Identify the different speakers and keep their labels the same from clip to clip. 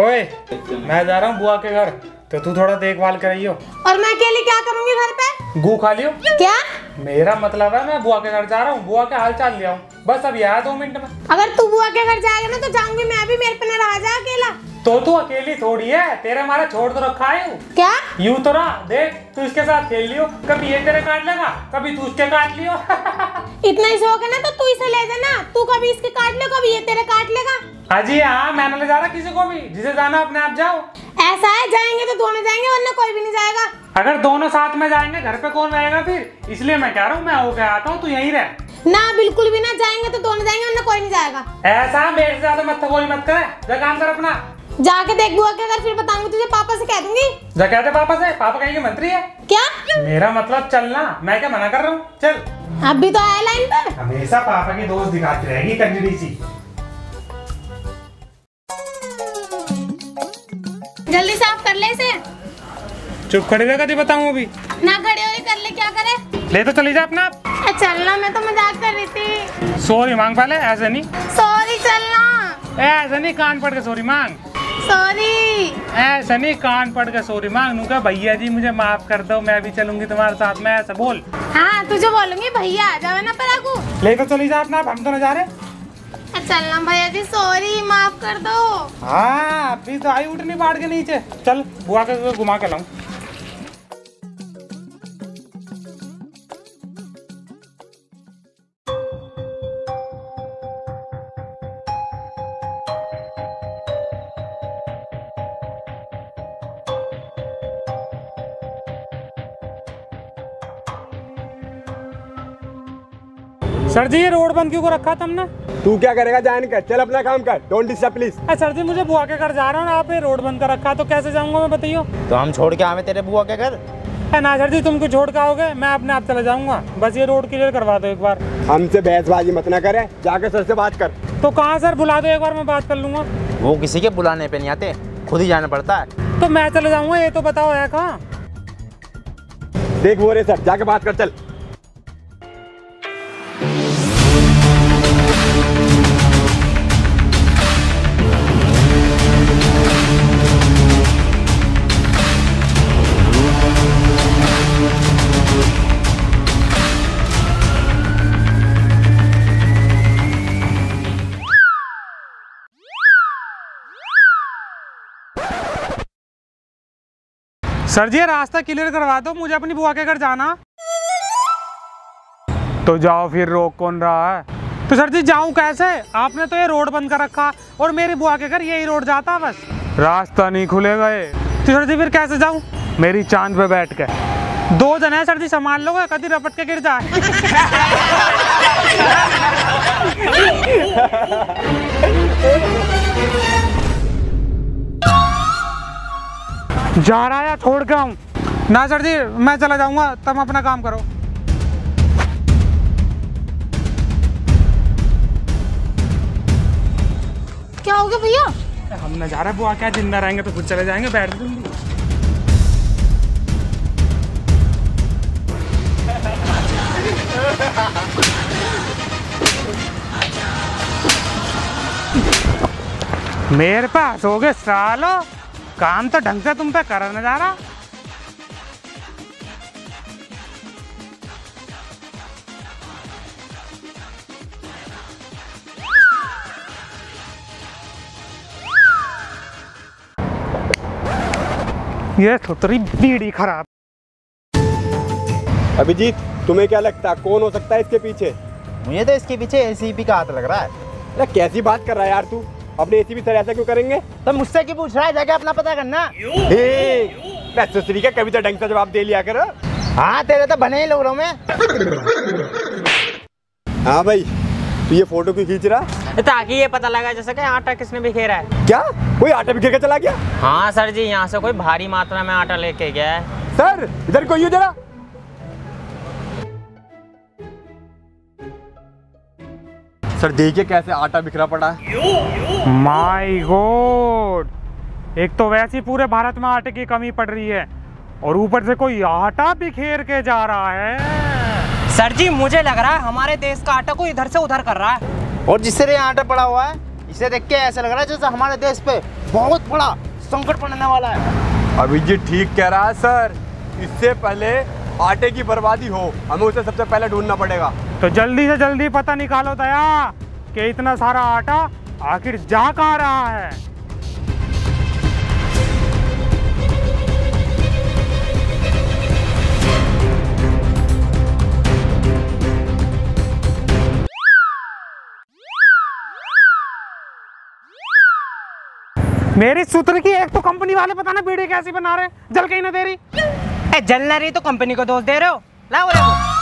Speaker 1: ओए मैं जा रहा हूँ बुआ के घर। तो तू थोड़ा देखभाल कराइयो।
Speaker 2: और मैं अकेले क्या करूँगी घर पे?
Speaker 1: गू खा लियो।
Speaker 2: क्या?
Speaker 1: मेरा मतलब है मैं बुआ के घर जा रहा हूँ बुआ के हाल चाल ले आऊँ। बस अब यहाँ दो मिनट में।
Speaker 2: अगर तू बुआ के घर जाएगा ना तो जाऊँगी मैं भी मेरे पे न रहा जा अकेला।
Speaker 1: तो तू अकेली थोड़ी है तेरे हमारा छोड़ तो रखा है।
Speaker 2: क्या?
Speaker 1: यूँ तो रहा देख तू इसके साथ खेल लियो कभी ये तेरे काट लेगा कभी तू उसके काट लियो।
Speaker 2: इतना ही शौक है ना तो तू इसे ले जाना। तू कभी इसके काट ले कभी ये तेरे काट लेगा।
Speaker 1: हाजी हाँ मैंने ले जा रहा किसी को भी। जिसे जाना अपने आप जाओ।
Speaker 2: ऐसा है जाएँगे तो दोनों जाएँगे वरना कोई भी नहीं जाएगा।
Speaker 1: अगर दोनों साथ में जाएँगे घर पे कौन रहेगा फिर? इसलिए मैं कह रहा हूँ मैं होके आता हूँ तू यहीं रह।
Speaker 2: ना बिल्कुल भी ना जाएँगे तो दोनों जाएँगे वरना कोई नहीं जाएगा।
Speaker 1: ऐसा मेरे से ज़्यादा मत कोई मत कर। जा काम कर अपना।
Speaker 2: जाके देख बुआ के घर फिर बताऊँगी तुझे पापा से कह दूँगी।
Speaker 1: जा कहते पापा से। पापा कहेंगे मंत्री है।
Speaker 2: क्या?
Speaker 1: मेरा मतलब चलना। मैं क्या मना कर रहा हूँ? चल।
Speaker 2: अभी तो आया लाइन पे।
Speaker 1: हमेशा पापा की दोस्त दिखाती रहेगी कंजरी सी।
Speaker 2: जल्दी साफ़ कर ले इसे।
Speaker 1: चुप खड़ी रह कभी बताऊँ अभी।
Speaker 2: ना खड़े हो कर ले क्या करे?
Speaker 1: ले तो चली जा अपना
Speaker 2: चलना मैं तो मज़ाक कर रही थी।
Speaker 1: सॉरी मांग पहले ऐसे नहीं।
Speaker 2: सॉरी चलना।
Speaker 1: ऐसे नहीं कान पड़ के सॉरी मांग।
Speaker 2: सॉरी
Speaker 1: ऐसे नहीं कान पड़ के सॉरी मांग। का भैया जी मुझे माफ़ कर दो मैं भी चलूँगी तुम्हारे साथ में ऐसा बोल।
Speaker 2: हाँ तुझे बोलूँगी भैया आ जाओ ना पर
Speaker 1: ले तो चली जा अपना आप हम तो न जा रहे
Speaker 2: चलना भैया जी सॉरी माफ़ कर दो।
Speaker 1: हाँ अभी तो आई उठनी पहाड़ के नीचे। चल, बुआ के घुमा के लाऊं। सर जी, ये रोड बंद क्यों को रखा तुमने
Speaker 3: तू क्या करेगा? जान कर चल अपना काम कर। डोंट डिस्टर्ब प्लीज़
Speaker 1: अरे सर जी मुझे बुआ के घर जा रहा हूँ आप रोड बंद कर रखा है, तो कैसे जाऊँगा मैं बताइयो?
Speaker 4: तो हम छोड़ के आवे तेरे बुआ के घर?
Speaker 1: ना सर जी तुम कुछ छोड़ के आओगे? मैं अपने आप चले जाऊँगा। बस ये रोड क्लियर करवा दो एक बार।
Speaker 3: हमसे बहसबाजी मत ना करे। जाकर सर से बात कर।
Speaker 1: तो कहाँ सर बुला दो एक बार मैं बात कर लूँगा।
Speaker 4: वो किसी के बुलाने पे नहीं आते। खुद ही जाना पड़ता है।
Speaker 1: तो मैं चले जाऊँगा ये तो बताओ है कहाँ?
Speaker 3: देख वो रे सर जाके बात कर चल।
Speaker 1: सर जी रास्ता क्लियर करवा दो मुझे अपनी बुआ के घर जाना। तो जाओ फिर रोक कौन रहा है? तो सर जी जाऊँ कैसे? आपने तो ये रोड बंद कर रखा और मेरी बुआ के घर यही रोड जाता बस। रास्ता नहीं खुलेगा ये। तो सर जी फिर कैसे जाऊँ? मेरी चाँद पे बैठ के। दो जने हैं सर जी संभाल लोगे कभी रपट के गिर जाए। जा रहा है या छोड़ के आऊँ? ना सर जी मैं चला जाऊँगा तुम अपना काम करो।
Speaker 2: क्या हो गया भैया?
Speaker 1: हम नज़ारा बुआ क्या ज़िंदा रहेंगे तो खुद चले जाएँगे बैठ दूँगी मेरे पास हो गए सालो काम तो ढंग से तुम पे कर नज़ारा। ये तो बीड़ी खराब।
Speaker 3: अभिजीत तुम्हें क्या लगता है कौन हो सकता है इसके पीछे?
Speaker 4: मुझे तो इसके पीछे एसीपी का हाथ लग रहा है।
Speaker 3: कैसी बात कर रहा है यार तू? अपने एसी भी सर ऐसा क्यों करेंगे?
Speaker 4: तो मुझसे क्यों पूछ रहा है? जाके अपना पता करना।
Speaker 3: का कभी तो ढंग से जवाब दे लिया कर।
Speaker 4: हाँ तेरे तो बने ही लोग रहो मैं।
Speaker 3: हाँ भाई तू ये फ़ोटो क्यों खींच रहा?
Speaker 5: ताकि ये पता लगा जैसे कि आटा किसने बिखेरा है।
Speaker 3: क्या? कोई आटा बिखेर के चला गया?
Speaker 5: हाँ सर जी यहाँ से कोई भारी मात्रा में आटा लेके गया है।
Speaker 3: सर इधर कोई जरा। सर देखिए कैसे आटा बिखरा पड़ा है।
Speaker 1: माय गॉड एक तो वैसे ही पूरे भारत में आटे की कमी पड़ रही है और ऊपर से कोई आटा बिखेर के जा रहा है।
Speaker 5: सर जी मुझे लग रहा है हमारे देश का आटा को इधर से उधर कर रहा है।
Speaker 4: और जिससे ये आटा पड़ा हुआ है इसे देख के ऐसा लग रहा है जैसे हमारे देश पे बहुत बड़ा संकट पड़ने वाला है।
Speaker 3: अभी जी ठीक कह रहा है सर। इससे पहले आटे की बर्बादी हो हमें उसे सबसे पहले ढूंढना पड़ेगा।
Speaker 1: तो जल्दी से जल्दी पता निकालो दया कि इतना सारा आटा आखिर जा कहाँ रहा है। मेरी सूत्र की एक तो कंपनी वाले पता ना बीड़ी कैसी बना रहे जल के ही ना दे रही।
Speaker 5: ए, जल ना रही तो कंपनी को दोष दे रहे हो। लाओ।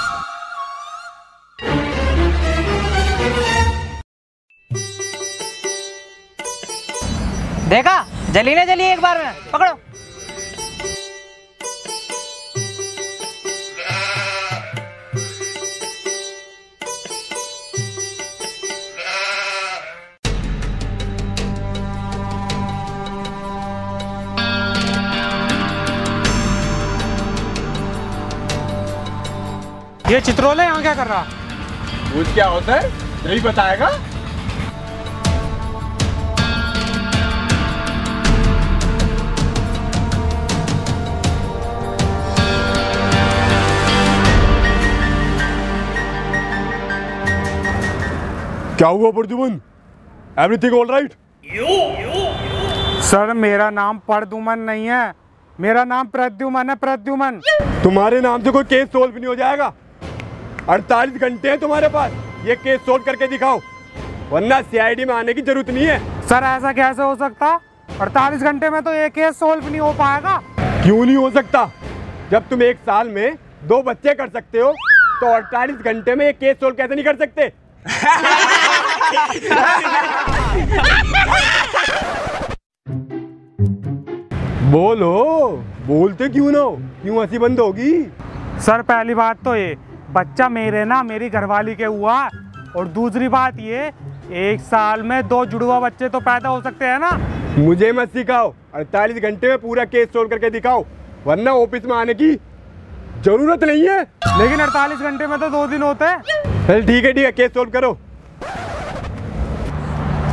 Speaker 5: देखा? जली ना जली एक बार में। पकड़ो।
Speaker 1: ये चित्रोले यहाँ क्या कर रहा?
Speaker 3: पूछ क्या होता है? यही बताएगा? क्या हुआ Pradyuman everything all right
Speaker 1: sir मेरा नाम परदुमन नहीं है। मेरा नाम प्रद्युमन है प्रद्युमन।
Speaker 3: तुम्हारे नाम से कोई केस सोल्व नहीं हो जाएगा। 48 घंटे हैं तुम्हारे पास। ये केस सोल्व करके दिखाओ। वरना सीआईडी में आने की ज़रूरत नहीं है।
Speaker 1: सर ऐसा कैसे हो सकता? अड़तालीस घंटे में तो ये केस सोल्व नहीं हो पाएगा।
Speaker 3: क्यों नहीं हो सकता? जब तुम एक साल में दो बच्चे कर सकते हो तो 48 घंटे में ये केस सोल्व कैसे नहीं कर सकते? बोलो बोलते क्यों ना हो? क्यों हँसी बंद होगी?
Speaker 1: सर पहली बात तो ये बच्चा मेरे ना मेरी घरवाली के हुआ। और दूसरी बात ये एक साल में दो जुड़वा बच्चे तो पैदा हो सकते हैं ना?
Speaker 3: मुझे मत सिखाओ। 48 घंटे में पूरा केस सोल्व करके दिखाओ वरना ऑफ़िस में आने की ज़रूरत नहीं है।
Speaker 1: लेकिन 48 घंटे में तो दो दिन होते हैं।
Speaker 3: चल ठीक है ठीक है केस सोल्व करो।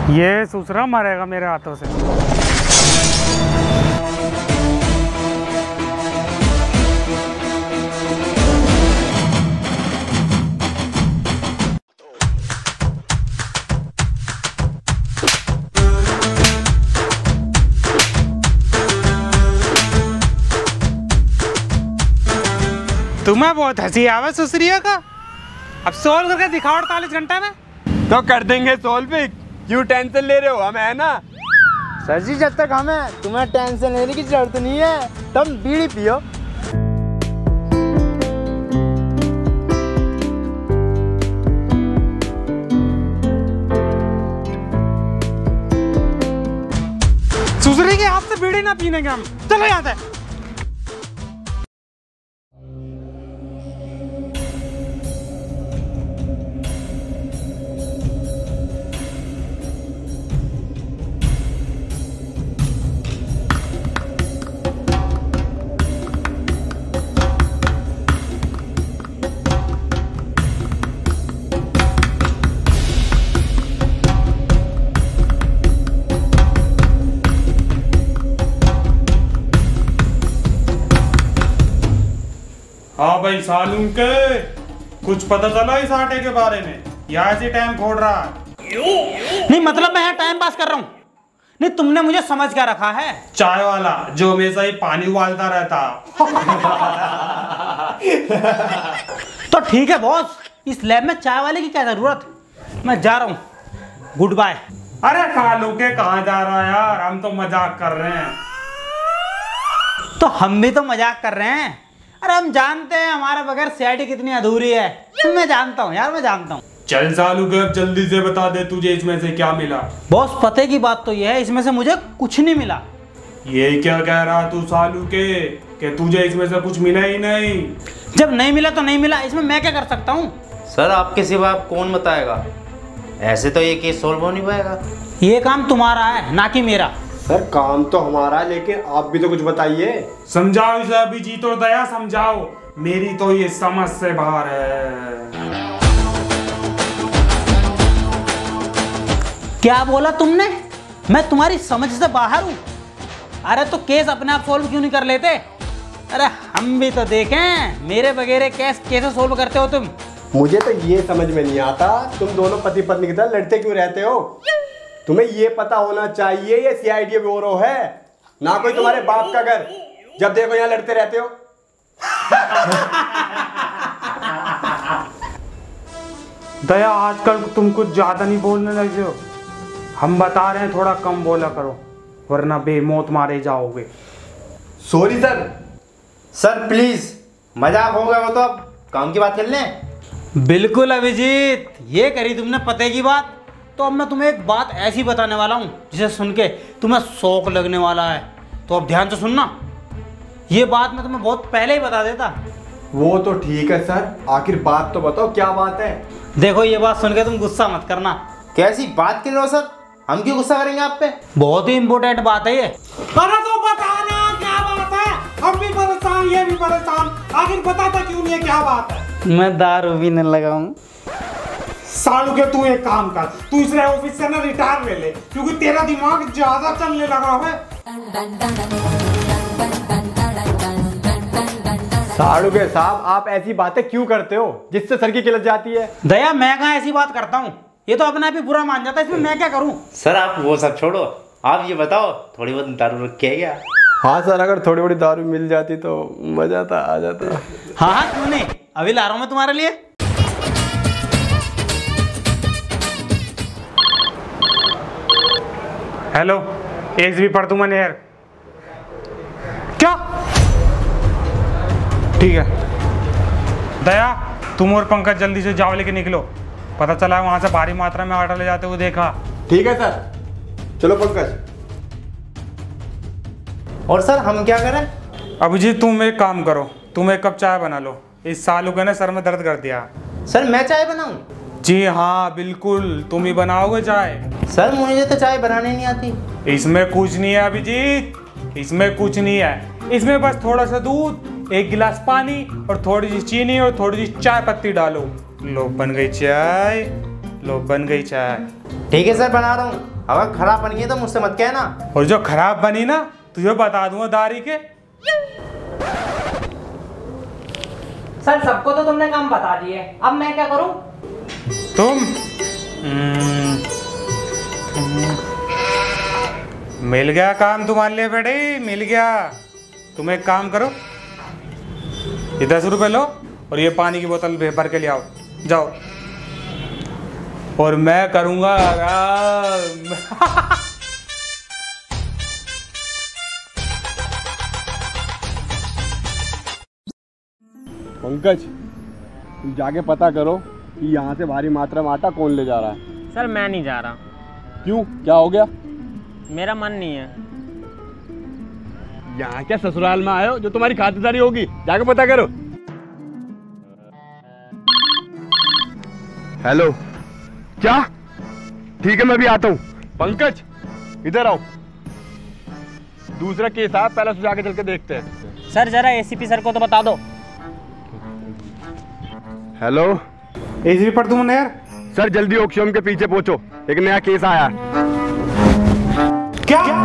Speaker 1: ये सूसरा मरेगा मेरे हाथों से। तुम्हें बहुत हँसी आवे सुसरिया का? अब सोल्व करके दिखाओ अड़तालीस घंटे में।
Speaker 3: तो कर देंगे सोल्व क्यों टेंशन ले रहे हो हम है ना?
Speaker 4: सर जी जब तक हमें तुम्हें टेंशन लेने की ज़रूरत नहीं है तुम बीड़ी पियो।
Speaker 1: सुसरी के हाथ से बीड़ी ना पीने के हम। चलो यहाँ से। भाई सालूम के कुछ पता चला इस आटे के बारे में? या ऐसे टाइम फोड़ रहा है?
Speaker 6: नहीं मतलब मैं टाइम पास कर रहा हूँ। नहीं तुमने मुझे समझ क्या रखा है?
Speaker 1: चाय वाला जो हमेशा ही पानी उबालता रहता।
Speaker 6: तो ठीक है बॉस इस लैब में चाय वाले की क्या ज़रूरत? मैं जा रहा हूँ। गुड बाय
Speaker 1: अरे सालू के कहाँ जा रहा है यार? हम तो मज़ाक कर रहे हैं।
Speaker 6: तो हम भी तो मज़ाक कर रहे हैं। अरे हम जानते हैं हमारे बगैर सीआईडी कितनी अधूरी है। मैं जानता हूँ यार मैं जानता हूँ।
Speaker 1: चल सालू के जल्दी से बता दे तुझे इसमें से क्या मिला।
Speaker 6: बॉस पते की बात तो यह है इसमें से मुझे कुछ नहीं मिला।
Speaker 1: ये क्या कह रहा तू सालू के कि तुझे इसमें से कुछ मिला ही नहीं?
Speaker 6: जब नहीं मिला तो नहीं मिला इसमें मैं क्या कर सकता हूँ?
Speaker 7: सर आपके सिवा आप कौन बताएगा? ऐसे तो ये केस सोल्व हो नहीं पाएगा।
Speaker 6: ये काम तुम्हारा है ना कि मेरा।
Speaker 3: सर काम तो हमारा है लेकिन आप भी तो कुछ बताइए।
Speaker 1: समझाओ इसे अभिजीत और दया समझाओ। मेरी तो ये समझ से बाहर है।
Speaker 6: क्या बोला तुमने? मैं तुम्हारी समझ से बाहर हूँ। अरे तो केस अपने आप सोल्व क्यों नहीं कर लेते? अरे हम भी तो देखें। मेरे वगैरह केस कैसे सोल्व करते हो तुम।
Speaker 3: मुझे तो ये समझ में नहीं आता तुम दोनों पति पत्नी की तरह लड़ते क्यों रहते हो? तुम्हें ये पता होना चाहिए ये सीआईडी ब्यूरो है। ना कोई तुम्हारे बाप का घर। जब देखो यहाँ लड़ते रहते हो।
Speaker 1: दया आजकल तुम कुछ ज़्यादा नहीं बोलने लगे हो। हम बता रहे हैं थोड़ा कम बोला करो वरना बेमौत मारे जाओगे।
Speaker 3: सॉरी सर
Speaker 7: सर प्लीज़ मज़ाक हो गया वो तो अब। काम की बात कर लें।
Speaker 6: बिल्कुल अभिजीत। ये करी तुमने पते की बात। तो अब मैं तुम्हें एक बात ऐसी बताने वाला हूँ जिसे सुन के तुम्हें शौक लगने वाला है। तो अब ध्यान से सुनना। ये बात मैं तुम्हें बहुत पहले ही बता देता।
Speaker 3: वो तो ठीक है सर। आखिर बात तो बताओ क्या बात है?
Speaker 6: देखो ये बात सुन के तुम गुस्सा मत करना।
Speaker 7: कैसी बात कर रहे हो सर? हम क्यों गुस्सा करेंगे आप पे?
Speaker 6: बहुत ही इम्पोर्टेंट बात है ये।
Speaker 1: अरे तो बताना क्या बात है? हम भी परेशान ये भी परेशान। आखिर बताता क्यों नहीं है क्या बात है?
Speaker 6: मैं दारू पीने लगा हूँ।
Speaker 1: सालू के तू एक काम कर तू इस ऑफ़िस से ना रिटायर ले ले क्योंकि तेरा दिमाग ज़्यादा चलने लगा है।
Speaker 3: साड़ू के साहब आप ऐसी बातें क्यों करते हो? जिससे सर की किलत जाती है।
Speaker 6: दया मैं कहा ऐसी बात करता हूँ? ये तो अपने आप ही बुरा मान जाता है इसमें मैं क्या करूँ?
Speaker 7: सर आप वो सब छोड़ो। आप ये बताओ थोड़ी बहुत दारू रखी है क्या
Speaker 3: हाँ? सर अगर थोड़ी बड़ी दारू मिल जाती तो मज़ा था आ जाता।
Speaker 6: हाँ हाँ क्यों नहीं? अभी ला रहा हूँ मैं तुम्हारे लिए।
Speaker 1: हेलो एस भी पर तुम यार क्या? ठीक है। दया तुम और पंकज जल्दी से जाओ लेके निकलो। पता चला वहाँ से भारी मात्रा में आटा ले जाते हुए देखा।
Speaker 3: ठीक है सर। चलो पंकज।
Speaker 7: और सर हम क्या करें?
Speaker 1: अभिजीत तुम एक काम करो। तुम एक कप चाय बना लो। इस सालू के ना सर में दर्द कर दिया।
Speaker 7: सर मैं चाय बनाऊँ?
Speaker 1: जी हाँ बिल्कुल। तुम ही बनाओगे चाय?
Speaker 7: सर मुझे तो चाय बनाने नहीं आती।
Speaker 1: इसमें कुछ नहीं है अभिजीत। इसमें कुछ नहीं है। इसमें बस थोड़ा सा दूध एक गिलास पानी और थोड़ी सी चीनी और थोड़ी सी चाय पत्ती डालो। लो बन गई चाय। लो बन गई चाय।
Speaker 7: ठीक है सर बना रहा हूँ। अगर खराब बन गई तो मुझसे मत कहना।
Speaker 1: और जो खराब बनी ना तुझे बता दूँगा दारी के।
Speaker 5: सर सबको तो तुमने काम बता दिए। अब मैं क्या करूँ?
Speaker 1: तुम? हम्म, मिल गया काम तुम्हारे लिए बेटे मिल गया। तुम एक काम करो ये दस रुपए लो और ये पानी की बोतल भर के ले आओ जाओ। और मैं करूँगा आराम।
Speaker 3: पंकज तुम जाके पता करो कि यहाँ से भारी मात्रा में आटा कौन ले जा रहा है?
Speaker 5: सर मैं नहीं जा रहा।
Speaker 3: क्यों? क्या हो गया?
Speaker 5: मेरा मन नहीं है।
Speaker 3: यहाँ क्या ससुराल में आए हो? जो तुम्हारी खातिरदारी होगी। जाके पता करो। हेलो। क्या? ठीक है मैं भी आता हूँ। पंकज इधर आओ। दूसरा केस आप पहले सुझा के चल के देखते हैं।
Speaker 5: सर जरा एसीपी सर को तो बता दो।
Speaker 3: हेलो।
Speaker 1: एसबी पर तुमने यार?
Speaker 3: सर जल्दी ऑक्शन के पीछे पहुंचो। एक नया केस आया क्या,
Speaker 1: क्या?